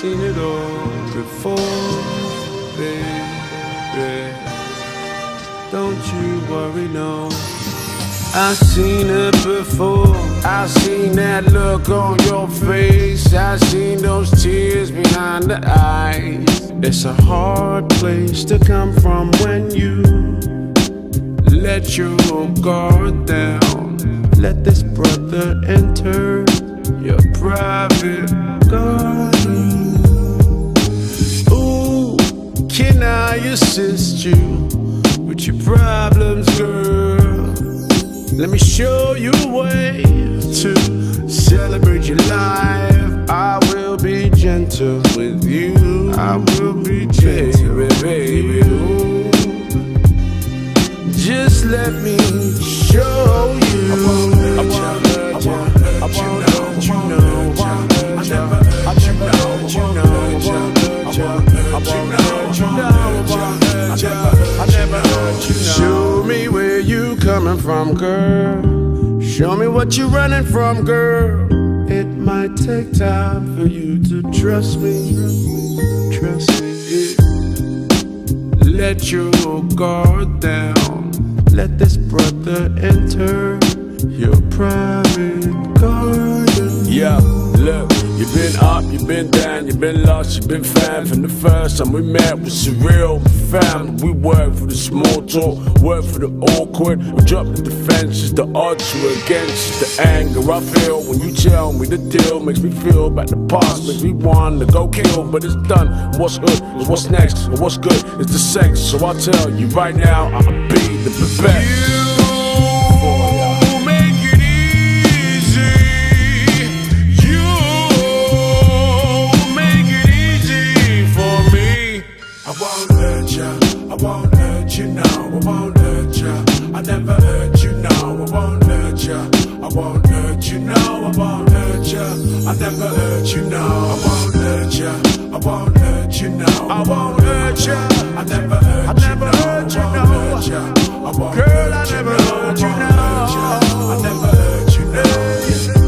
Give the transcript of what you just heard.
seen it all before, baby. Don't you worry, no. I've seen it before. I've seen that look on your face. I've seen those tears behind the eyes. It's a hard place to come from when you let your guard down. Let this brother enter I assist you with your problems, girl? Let me show you a way to celebrate your life. I will be gentle with you. I will be gentle, baby, baby. Just let me coming from, girl. Show me what you're running from, girl. It might take time for you to trust me, trust me. Let your guard down. Let this brother enter your private garden. Yeah, look, you've been up, you've been down, you've been lost, you've been found from the first time we met was surreal. Fam, we work for the small talk, work for the awkward. We drop the defenses, the odds were against the anger I feel when you tell me the deal makes me feel about the past, makes me want to go kill, but it's done. What's good what's next, what's good is the sex. So I tell you right now, I'll be the best. You hurt you, no, I won't hurt ya. I never hurt you, no, I won't hurt ya. I won't hurt you, no, I won't hurt ya. I never hurt you, no, I won't hurt ya. I won't hurt you, no, I won't hurt ya. I never hurt you, never no, hurt you, I won't hurt ya. I won't I hurt you, never no, hurt you, I won't hurt no. I never hurt you, no.